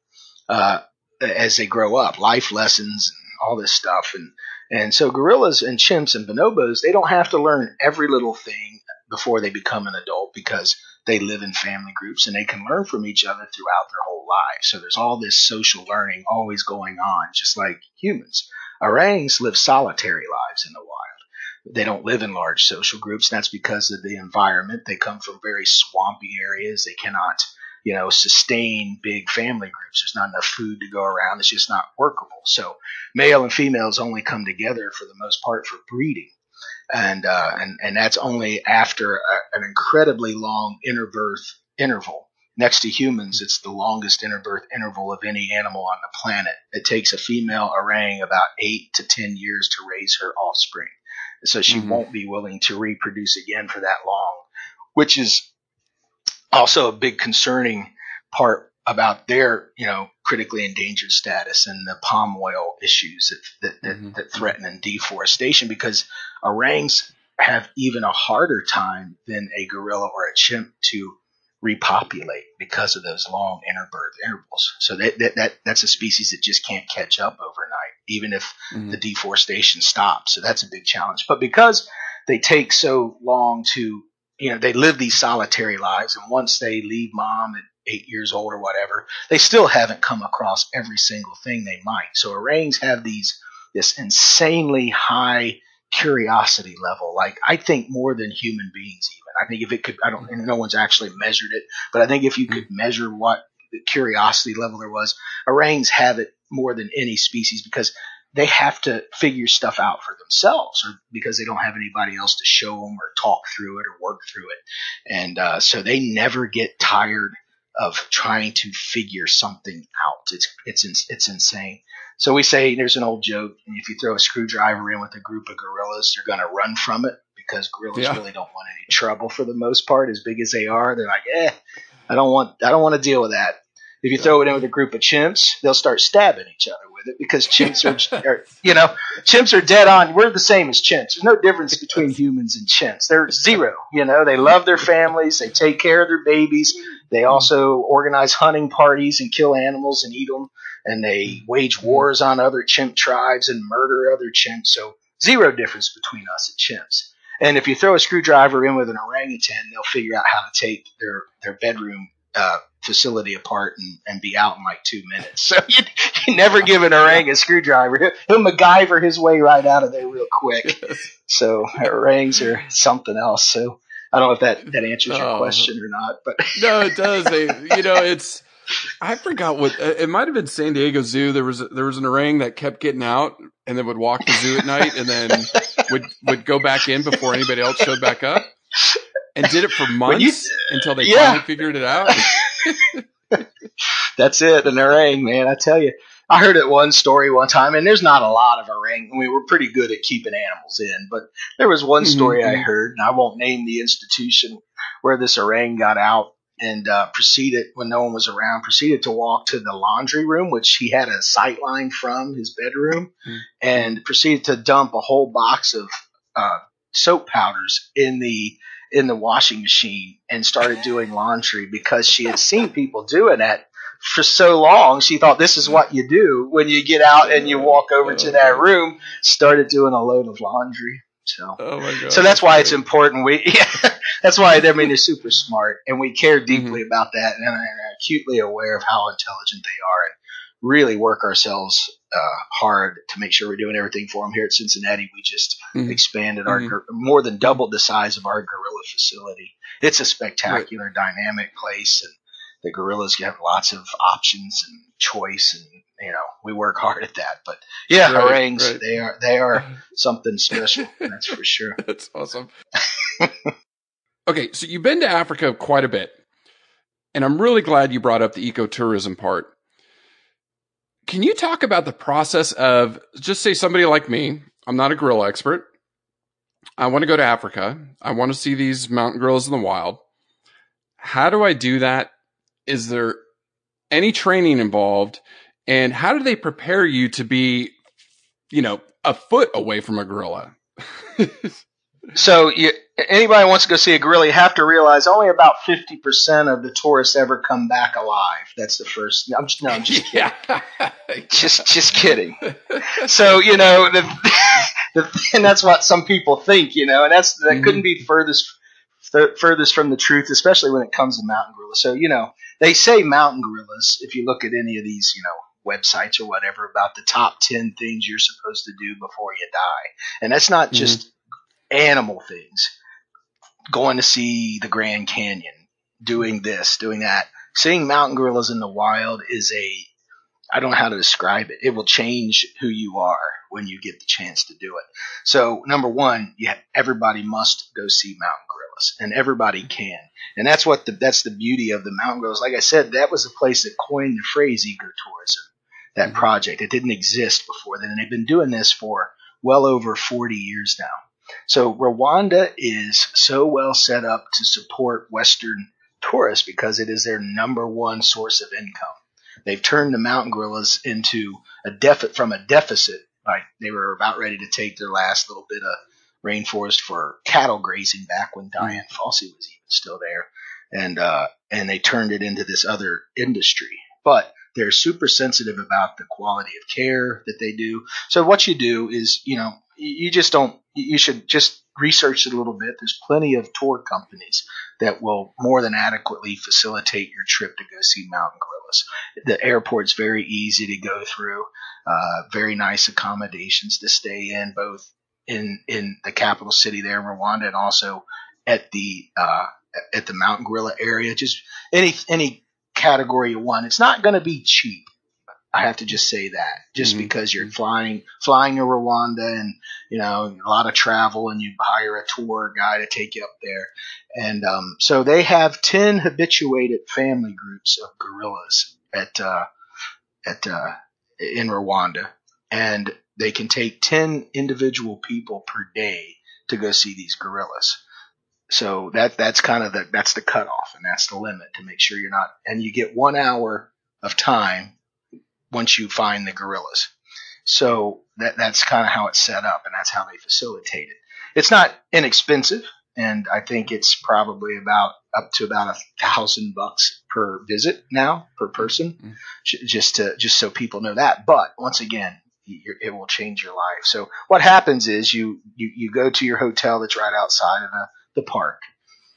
uh, as they grow up, life lessons and all this stuff. And and so gorillas and chimps and bonobos, they don't have to learn every little thing before they become an adult because they live in family groups and they can learn from each other throughout their whole lives. So there's all this social learning always going on, just like humans. Orangs live solitary lives in the wild. They don't live in large social groups. That's because of the environment. They come from very swampy areas. They cannot, you know, sustain big family groups. There's not enough food to go around. It's just not workable. So male and females only come together for the most part for breeding and uh, and and that's only after a, an incredibly long interbirth interval. Next to humans, it's the longest interbirth interval of any animal on the planet. It takes a female orang about eight to ten years to raise her offspring, so she mm-hmm. won't be willing to reproduce again for that long, which is also a big concerning part about their you know critically endangered status and the palm oil issues that that, mm-hmm. that threaten and deforestation because orangs have even a harder time than a gorilla or a chimp to repopulate because of those long interbirth intervals. So that, that, that that's a species that just can't catch up overnight, even if mm-hmm. the deforestation stops. So that's a big challenge. But because they take so long to, you know, they live these solitary lives, and once they leave mom at eight years old or whatever, they still haven't come across every single thing they might. So orangs have these this insanely high curiosity level. Like I think more than human beings even. I think if it could I don't no one's actually measured it, but I think if you could measure what the curiosity level there was, orangs have it more than any species because they have to figure stuff out for themselves or because they don't have anybody else to show them or talk through it or work through it. And uh, so they never get tired of trying to figure something out. It's it's it's insane. So we say there's an old joke, and if you throw a screwdriver in with a group of gorillas, they're going to run from it because gorillas yeah. really don't want any trouble for the most part. As big as they are, they're like, eh, I don't want I don't want to deal with that. If you throw it in with a group of chimps, they'll start stabbing each other with it because chimps are, are, you know, chimps are dead on. We're the same as chimps. There's no difference between humans and chimps. They're zero. You know, they love their families. They take care of their babies. They also organize hunting parties and kill animals and eat them and they wage wars on other chimp tribes and murder other chimps. So zero difference between us and chimps. And if you throw a screwdriver in with an orangutan, they'll figure out how to take their their bedroom uh, facility apart and, and be out in like two minutes. So you, you never give an orang a screwdriver. He'll MacGyver his way right out of there real quick. So orangs are something else. So I don't know if that, that answers your oh. question or not, but no, it does. They, you know, it's I forgot what uh, it might have been San Diego Zoo. There was there was an orang that kept getting out and then would walk the zoo at night and then would would go back in before anybody else showed back up, and did it for months you, until they yeah. finally figured it out. That's it, an orang, man. I tell you, I heard it one story one time, and there's not a lot of orang. We were pretty good at keeping animals in, but there was one mm-hmm, story mm-hmm. I heard, and I won't name the institution where this orang got out and uh, proceeded when no one was around proceeded to walk to the laundry room which he had a sight line from his bedroom mm-hmm. and proceeded to dump a whole box of uh, soap powders in the in the washing machine and started doing laundry because she had seen people doing that for so long she thought this is what you do when you get out and you walk over to that room started doing a load of laundry so, oh so that's why it's important. We, yeah, that's why I mean they're super smart, and we care deeply mm-hmm. about that, and are acutely aware of how intelligent they are, and really work ourselves uh, hard to make sure we're doing everything for them. Here at Cincinnati, we just mm-hmm. expanded our mm-hmm. more than doubled the size of our gorilla facility. It's a spectacular, right. dynamic place, and the gorillas have lots of options and choice and you know we work hard at that but yeah. right, orangs right. they are they are something special that's for sure. That's awesome. Okay so you've been to africa quite a bit and i'm really glad you brought up the ecotourism part. Can you talk about the process of just say somebody like me i'm not a gorilla expert. I want to go to africa. I want to see these mountain gorillas in the wild. How do i do that is there any training involved? And how do they prepare you to be, you know, a foot away from a gorilla? so you, anybody wants to go see a gorilla, you have to realize only about 50% of the tourists ever come back alive. That's the first. I'm just, no, I'm just kidding. Yeah. just, just kidding. So, you know, the, the, and that's what some people think, you know, and that's, that mm-hmm. couldn't be furthest, furthest from the truth, especially when it comes to mountain gorillas. So, you know, they say mountain gorillas, if you look at any of these, you know, websites or whatever about the top 10 things you're supposed to do before you die. And that's not just mm-hmm. animal things going to see the Grand Canyon, doing this, doing that. Seeing mountain gorillas in the wild is a, I don't know how to describe it. It will change who you are when you get the chance to do it. So number one, yeah, everybody must go see mountain gorillas, and everybody can. And that's what the that's the beauty of the mountain gorillas. Like I said, that was the place that coined the phrase ecotourism. That mm-hmm. project. It didn't exist before then, and they've been doing this for well over 40 years now. So Rwanda is so well set up to support Western tourists because it is their number one source of income. They've turned the mountain gorillas into a deficit from a deficit. Like they were about ready to take their last little bit of rainforest for cattle grazing back when Dian Fossey was even still there, and uh, and they turned it into this other industry. But they're super sensitive about the quality of care that they do. So what you do is, you know, you just don't you should just research it a little bit. There's plenty of tour companies that will more than adequately facilitate your trip to go see mountain gorillas. The airport's very easy to go through, uh, very nice accommodations to stay in, both in in the capital city there, in Rwanda, and also at the uh, at the mountain gorilla area. Just any any category you want. It's not going to be cheap. I have to just say that just mm-hmm. because you're flying flying to Rwanda and you know a lot of travel and you hire a tour guy to take you up there and um, so they have ten habituated family groups of gorillas at uh, at uh, in Rwanda and they can take ten individual people per day to go see these gorillas. So that that's kind of the that's the cutoff and that's the limit to make sure you're not and you get one hour of time once you find the gorillas. So that that's kind of how it's set up, and that's how they facilitate it. It's not inexpensive, and I think it's probably about up to about a thousand bucks per visit now per person, mm-hmm. just to just so people know that. But once again, it will change your life. So what happens is you you, you go to your hotel that's right outside of the, the park.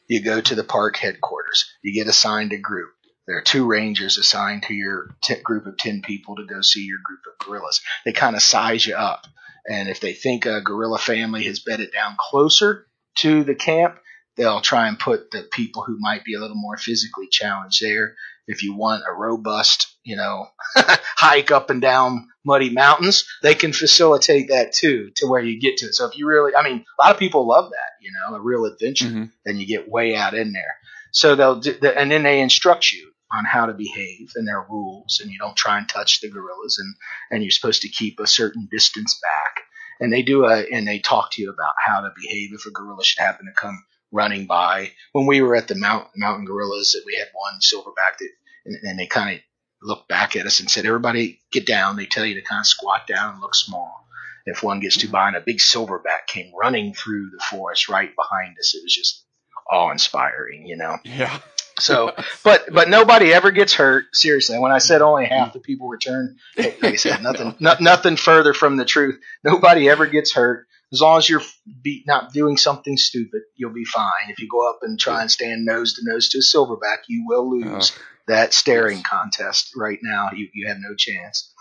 You go to the park headquarters. You get assigned a group. There are two rangers assigned to your t- group of 10 people to go see your group of gorillas. They kind of size you up. And if they think a gorilla family has bedded down closer to the camp, they'll try and put the people who might be a little more physically challenged there. If you want a robust, you know, hike up and down muddy mountains, they can facilitate that too to where you get to it. So if you really, I mean, a lot of people love that, you know, a real adventure, mm-hmm. then you get way out in there. So they'll, do, and then they instruct you on how to behave and their rules, and you don't try and touch the gorillas, and and you're supposed to keep a certain distance back. And they do a and they talk to you about how to behave if a gorilla should happen to come running by. When we were at the mountain mountain gorillas, that we had one silverback that, and, and they kind of looked back at us and said, "Everybody get down." They tell you to kind of squat down and look small. If one gets too by and a big silverback came running through the forest right behind us. It was just awe inspiring, you know. Yeah. So, but but nobody ever gets hurt. Seriously, when I said only half the people return, like I said, nothing no, nothing further from the truth. Nobody ever gets hurt as long as you're be, not doing something stupid. You'll be fine. If you go up and try and stand nose to nose to a silverback, you will lose oh. that staring contest. Right now, you you have no chance.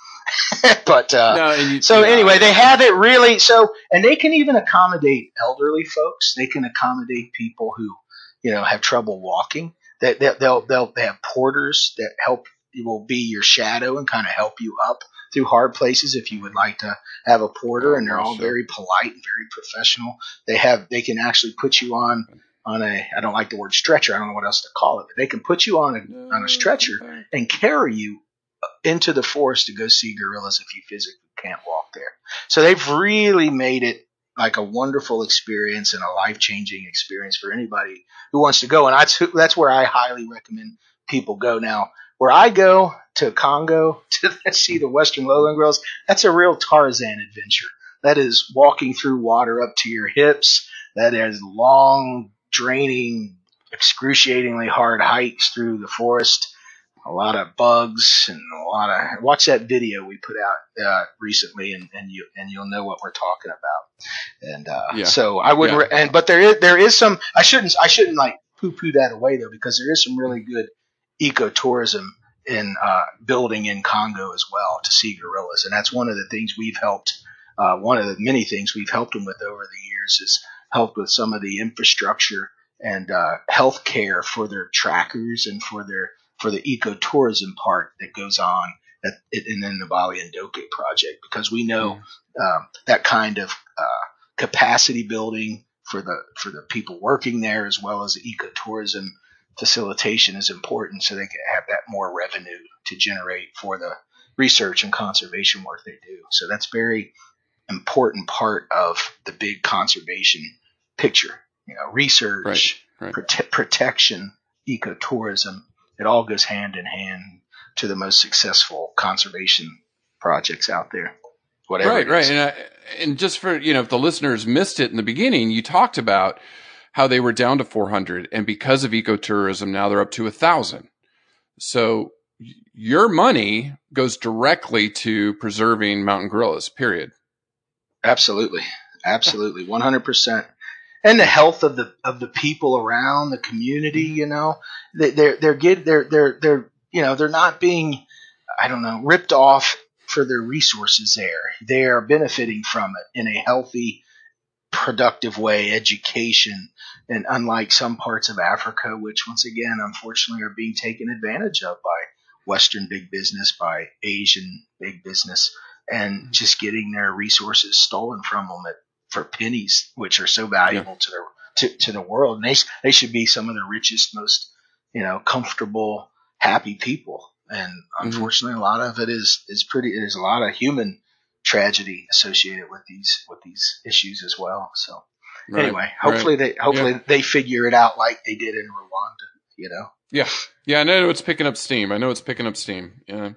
but uh, no, you, so anyway, they have it really so, and they can even accommodate elderly folks. They can accommodate people who you know have trouble walking they, they, they'll, they'll, they have porters that help, will be your shadow and kind of help you up through hard places if you would like to have a porter and they're all very polite and very professional. They have, they can actually put you on, on a, I don't like the word stretcher. I don't know what else to call it, but they can put you on a, on a mm, stretcher and carry you uh, into the forest to go see gorillas if you physically can't walk there. So they've really made it like a wonderful experience and a life changing experience for anybody who wants to go. And that's that's where I highly recommend people go. Now, where I go to Congo to see the Western Lowland Gorillas, that's a real Tarzan adventure. That is walking through water up to your hips. That is long, draining, excruciatingly hard hikes through the forest a lot of bugs and a lot of watch that video we put out uh, recently and, and you and you'll know what we're talking about and uh, yeah. so I wouldn't yeah. re- and but there is there is some I shouldn't I shouldn't like poo poo that away though because there is some really good ecotourism in uh, building in Congo as well to see gorillas and that's one of the things we've helped uh, one of the many things we've helped them with over the years is helped with some of the infrastructure and uh, health care for their trackers and for their for the ecotourism part that goes on at, and then the Nouabalé-Ndoki project because we know um, that kind of uh, capacity building for the for the people working there as well as the ecotourism facilitation is important so they can have that more revenue to generate for the research and conservation work they do. So that's very important part of the big conservation picture. You know, research, right, right. Prote- protection, ecotourism, it all goes hand in hand to the most successful conservation projects out there. Whatever. Right, right. And, I, and just for, you know, if the listeners missed it in the beginning, you talked about how they were down to 400 and because of ecotourism, now they're up to a thousand. So your money goes directly to preserving mountain gorillas, period. Absolutely. Absolutely. 100% and the health of the of the people around the community. Mm-hmm. You know, they, they're they're get they're they're they're you know they're not being I don't know ripped off for their resources there. They are benefiting from it in a healthy, productive way. Education, and unlike some parts of Africa, which once again, unfortunately, are being taken advantage of by Western big business, by Asian big business, and mm-hmm. just getting their resources stolen from them at for pennies, which are so valuable yeah. to the to, to the world. And they they should be some of the richest, most you know, comfortable, happy people. And mm-hmm. unfortunately, mm-hmm. a lot of it is is pretty. There's a lot of human tragedy associated with these with these issues as well. So right. anyway, hopefully right. they hopefully yeah. they figure it out like they did in Rwanda. You know. Yeah, yeah. I know it's picking up steam. I know it's picking up steam. Yeah.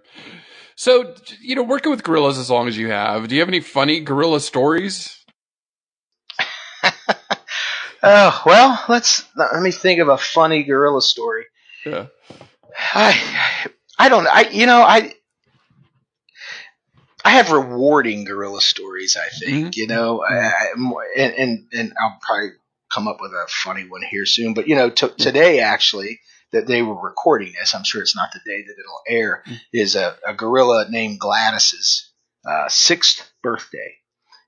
So, you know, working with gorillas as long as you have, do you have any funny gorilla stories? Oh well, let's let me think of a funny gorilla story. Yeah. I I don't I you know I I have rewarding gorilla stories. I think mm-hmm. you know, I, I, and, and and I'll probably come up with a funny one here soon. But you know, t- today actually that they were recording this, I'm sure it's not the day that it'll air. Mm-hmm. Is a, a gorilla named Gladys's uh, sixth birthday,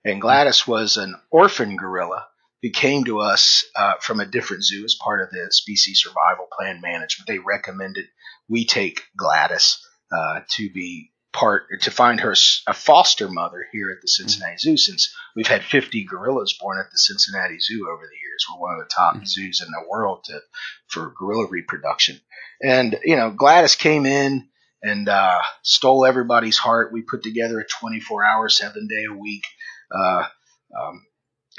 and Gladys was an orphan gorilla who came to us uh, from a different zoo as part of the species survival plan management. They recommended we take Gladys uh, to be part to find her a foster mother here at the Cincinnati Zoo since we've had 50 gorillas born at the Cincinnati Zoo over the years. We're one of the top mm-hmm. zoos in the world to, for gorilla reproduction. And you know, Gladys came in and uh, stole everybody's heart. We put together a 24 hour, seven day a week uh, um,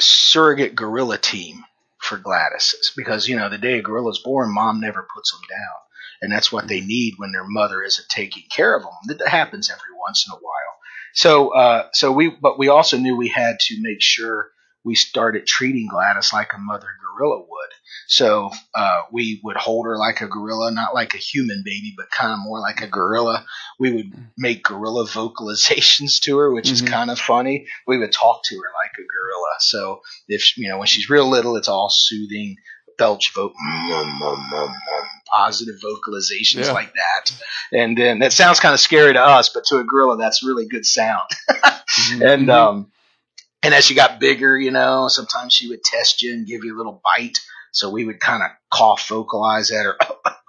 surrogate gorilla team for Gladys because you know the day a gorilla's born, mom never puts them down, and that's what they need when their mother isn't taking care of them. That happens every once in a while. So, uh, so we, but we also knew we had to make sure we started treating Gladys like a mother gorilla would. So uh, we would hold her like a gorilla, not like a human baby, but kind of more like a gorilla. We would make gorilla vocalizations to her, which mm-hmm. is kind of funny. We would talk to her like a gorilla. So if you know when she's real little, it's all soothing, belch vote, positive vocalizations yeah. like that. And then that sounds kind of scary to us, but to a gorilla, that's really good sound. mm-hmm. And um, and as she got bigger, you know, sometimes she would test you and give you a little bite. So we would kind of cough vocalize at her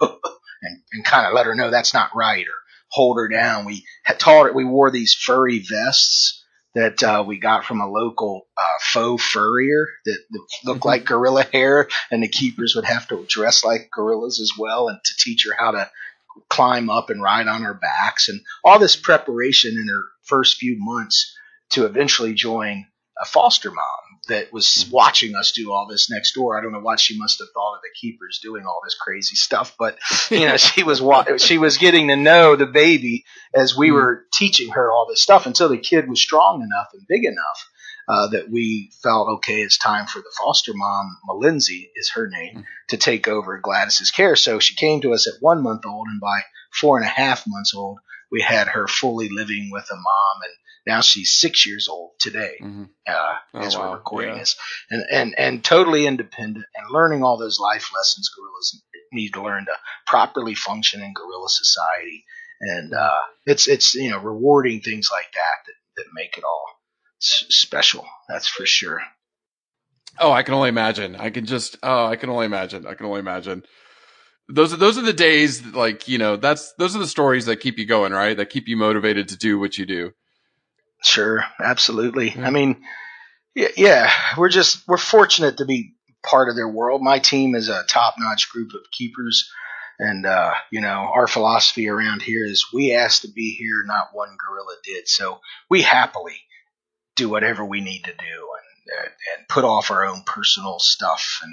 and, and kind of let her know that's not right or hold her down. We had taught her, we wore these furry vests that uh, we got from a local uh, faux furrier that, that looked mm-hmm. like gorilla hair, and the keepers would have to dress like gorillas as well, and to teach her how to climb up and ride on her backs, and all this preparation in her first few months to eventually join a foster mom that was hmm. watching us do all this next door. I don't know what she must have thought of the keepers doing all this crazy stuff, but you know, she was wa- she was getting to know the baby as we hmm. were teaching her all this stuff until the kid was strong enough and big enough uh, that we felt okay, it's time for the foster mom, M'Linzi is her name, hmm. to take over Gladys's care. So she came to us at one month old, and by four and a half months old, we had her fully living with a mom, and now she's six years old today, Mhm. uh, Oh, as wow. we're recording Yeah. this, and, and and totally independent and learning all those life lessons gorillas need to learn to properly function in gorilla society, and uh, it's it's you know rewarding things like that that, that make it all s- special. That's for sure. Oh, I can only imagine. I can just. Oh, I can only imagine. I can only imagine. Those are those are the days. that, Like you know, that's those are the stories that keep you going, right? That keep you motivated to do what you do. Sure, absolutely. Yeah. I mean, yeah, yeah, we're just we're fortunate to be part of their world. My team is a top-notch group of keepers, and uh, you know, our philosophy around here is we asked to be here, not one gorilla did. So we happily do whatever we need to do and and put off our own personal stuff and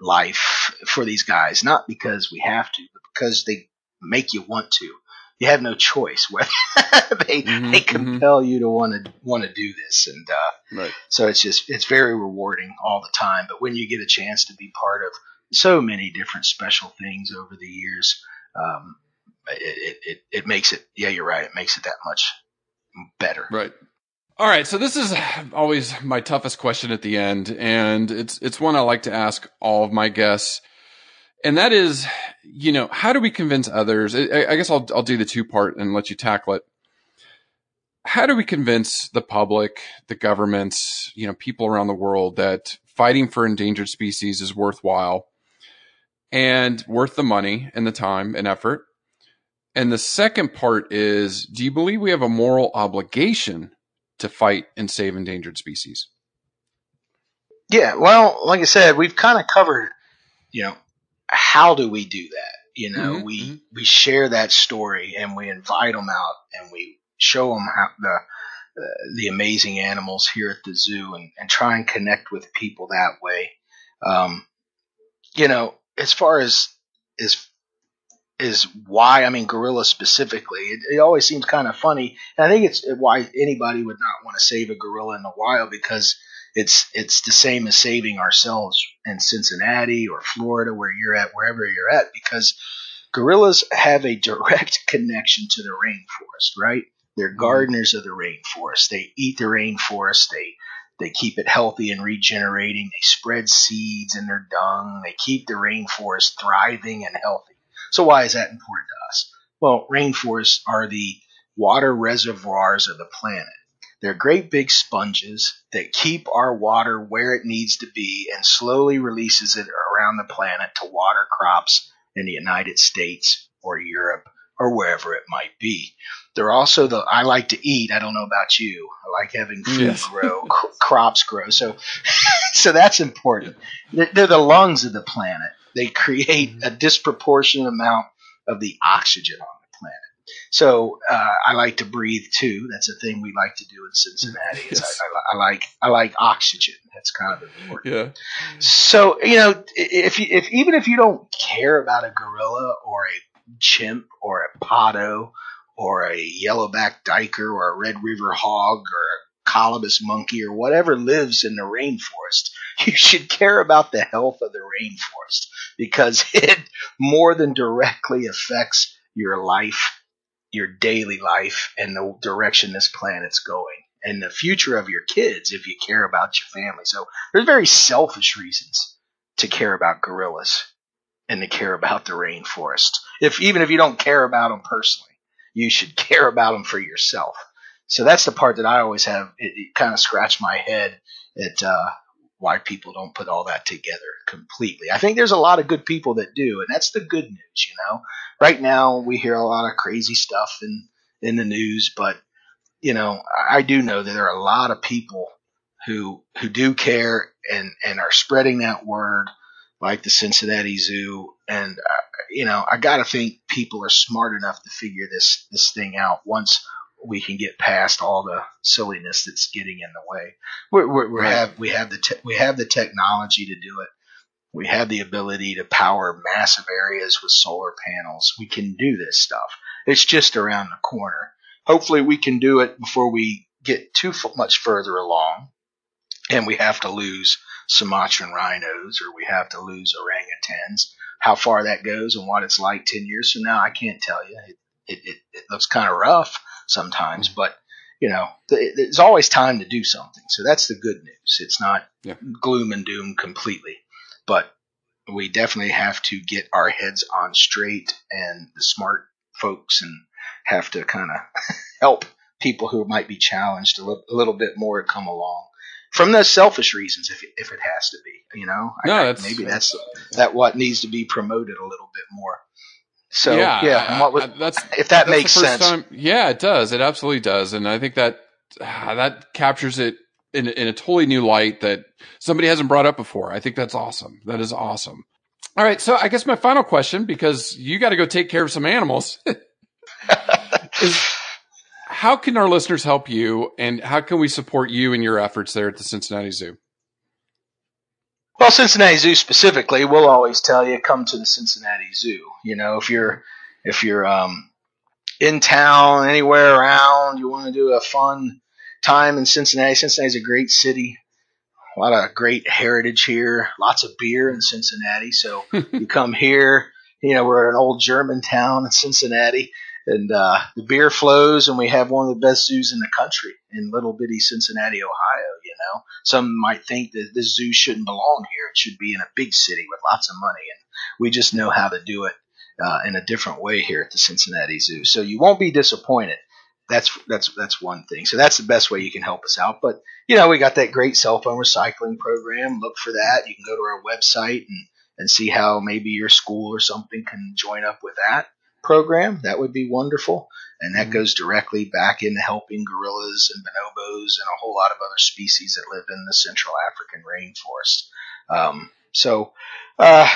life for these guys, not because we have to, but because they make you want to. You have no choice. Whether they Mhm, they mhm. compel you to want to want to do this, and uh, Right. so it's just it's very rewarding all the time. But when you get a chance to be part of so many different special things over the years, um, it, it, it it makes it yeah you're right it makes it that much better. Right. All right. So this is always my toughest question at the end, and it's it's one I like to ask all of my guests, and that is, you know, how do we convince others? I, I guess I'll I'll do the two part and let you tackle it. How do we convince the public, the governments, you know, people around the world that fighting for endangered species is worthwhile and worth the money and the time and effort? And the second part is, do you believe we have a moral obligation to fight and save endangered species? Yeah, well, like I said, we've kind of covered, you know, how do we do that? You know, Mhm, we mhm. we share that story and we invite them out and we show them how the uh, the amazing animals here at the zoo and, and try and connect with people that way. Um, you know, as far as is is why I mean gorilla specifically, it, it always seems kind of funny. And I think it's why anybody would not want to save a gorilla in the wild because it's it's the same as saving ourselves in Cincinnati or Florida where you're at wherever you're at because gorillas have a direct connection to the rainforest, right? They're mm-hmm. gardeners of the rainforest. They eat the rainforest. They they keep it healthy and regenerating. They spread seeds in their dung. They keep the rainforest thriving and healthy. So why is that important to us? Well, rainforests are the water reservoirs of the planet. They're great big sponges that keep our water where it needs to be and slowly releases it around the planet to water crops in the United States or Europe or wherever it might be. They're also the I like to eat. I don't know about you. I like having food Yes. grow, c- crops grow. So, so that's important. They're, they're the lungs of the planet. They create a disproportionate amount of the oxygen on the planet. So uh, I like to breathe too. That's a thing we like to do in Cincinnati. Yes. I, I, I like I like oxygen. That's kind of important. Yeah. So you know, if you, if even if you don't care about a gorilla or a chimp or a potto or a yellowback duiker or a red river hog or a colobus monkey or whatever lives in the rainforest, you should care about the health of the rainforest because it more than directly affects your life, your daily life, and the direction this planet's going. And the future of your kids if you care about your family. So there's very selfish reasons to care about gorillas and to care about the rainforest. If even if you don't care about them personally, you should care about them for yourself. So that's the part that I always have. It, it kind of scratch my head at uh, why people don't put all that together completely. I think there's a lot of good people that do, and that's the good news. You know, right now we hear a lot of crazy stuff in in the news, but you know, I do know that there are a lot of people who who do care and and are spreading that word like the Cincinnati Zoo and uh, you know I got to think people are smart enough to figure this this thing out once we can get past all the silliness that's getting in the way. We're, we're, we Right. have we have the te- we have the technology to do it. We have the ability to power massive areas with solar panels. We can do this stuff. It's just around the corner. Hopefully, we can do it before we get too f- much further along, and we have to lose Sumatran rhinos or we have to lose orangutans. How far that goes and what it's like ten years from now, I can't tell you. It it, it, it looks kind of rough sometimes, but you know, th- there's always time to do something. So that's the good news. It's not Yeah. gloom and doom completely, but we definitely have to get our heads on straight and the smart folks and have to kind of help people who might be challenged a, li- a little bit more come along from those selfish reasons if it, if it has to be you know No, I- that's- maybe that's that what needs to be promoted a little bit more so yeah, yeah, I- would- I- that's if that that's makes sense time- yeah, it does. It absolutely does, and I think that ah, that captures it in in a totally new light that somebody hasn't brought up before. I think that's awesome. That is awesome. All right, so I guess my final question, because you got to go take care of some animals, is how can our listeners help you, and how can we support you in your efforts there at the Cincinnati Zoo? Well, Cincinnati Zoo specifically, we'll always tell you come to the Cincinnati Zoo. You know, if you're if you're um, in town, anywhere around, you want to do a fun time in Cincinnati. Cincinnati's a great city. A lot of great heritage here. Lots of beer in Cincinnati. So you come here. You know, we're an old German town in Cincinnati, and uh, the beer flows, and we have one of the best zoos in the country in little bitty Cincinnati, Ohio. Know, some might think that this zoo shouldn't belong here. It should be in a big city with lots of money, and we just know how to do it uh, in a different way here at the Cincinnati Zoo. So you won't be disappointed. That's that's that's one thing. So that's the best way you can help us out. But you know, we got that great cell phone recycling program. Look for that. You can go to our website and and see how maybe your school or something can join up with that program. That would be wonderful. And that Mhm. goes directly back into helping gorillas and bonobos and a whole lot of other species that live in the Central African rainforest. Um, so, uh,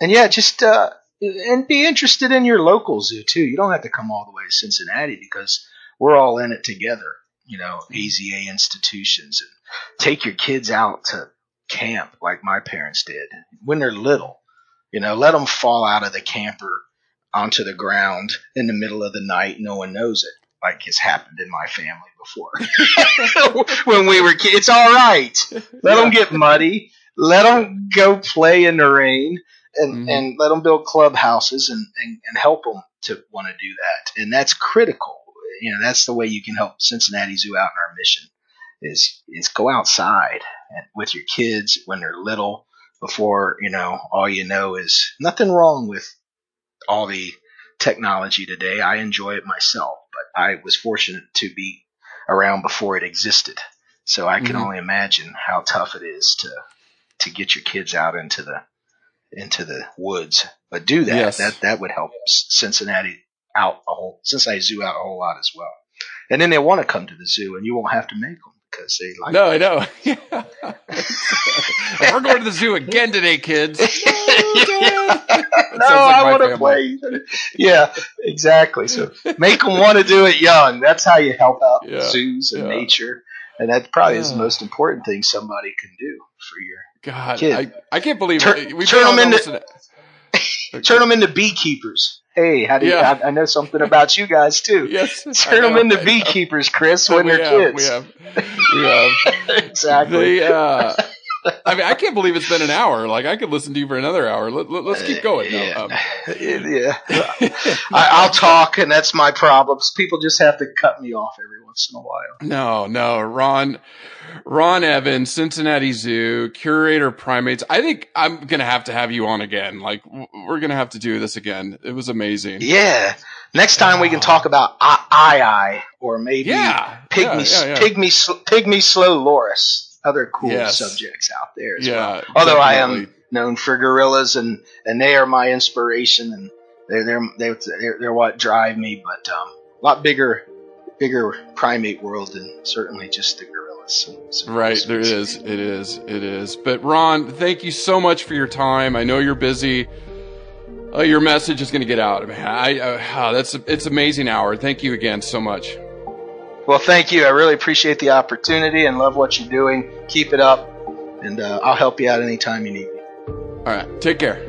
and yeah, just uh, and be interested in your local zoo too. You don't have to come all the way to Cincinnati because we're all in it together. You know, AZA institutions and take your kids out to camp like my parents did when they're little. You know, let them fall out of the camper onto the ground in the middle of the night. No one knows it, like has happened in my family before. when we were kids, it's all right. Let them get muddy. Let them go play in the rain, and Mhm. and let them build clubhouses and and, and help them to want to do that. And that's critical. You know, that's the way you can help Cincinnati Zoo out in our mission. Is is go outside and with your kids when they're little. Before you know, all you know is nothing wrong with all the technology today. I enjoy it myself, but I was fortunate to be around before it existed. So I can Mhm. only imagine how tough it is to to get your kids out into the into the woods. But do that. Yes. That that would help Cincinnati out a whole Cincinnati Zoo out a whole lot as well. And then they want to come to the zoo, and you won't have to make them because they like. No, I know. We're going to the zoo again today, kids. no, like I want to play. Yeah, exactly. So make them want to do it young. That's how you help out Yeah, zoos and yeah. nature, and that probably is the most important thing somebody can do for your God, Kid. I, I can't believe Turn- we turn them into- an- turn them into beekeepers. Hey, how do you, Yeah. I, I know something about you guys too. Yes, Turn them into beekeepers, Chris, when they're have, kids. We have, we have. exactly. Uh, I mean, I can't believe it's been an hour. Like, I could listen to you for another hour. Let, let, us keep going. No, Yeah. um, yeah. I, I'll talk, and that's my problems. People just have to cut me off every once in a while. no, no, Ron, Ron Evans, Cincinnati Zoo, curator primates. I think I'm gonna have to have you on again. Like, we're gonna have to do this again. It was amazing. Yeah. Next time we can talk about I, I, I or maybe Yeah, pygmy, yeah, yeah, yeah. pygmy, pygmy slow loris. Other cool Yes. subjects out there as Yeah, well. Although I am known for gorillas and and they are my inspiration and they're they're they're they're, what drive me. But um, a lot bigger bigger primate world than certainly just the gorillas. Right, there is. It is. It is. But Ron, thank you so much for your time. I know you're busy. Uh, your message is going to get out. I, I, oh, that's it's amazing hour. Thank you again so much. Well, thank you. I really appreciate the opportunity and love what you're doing. Keep it up, and uh, I'll help you out anytime you need me. All right. Take care.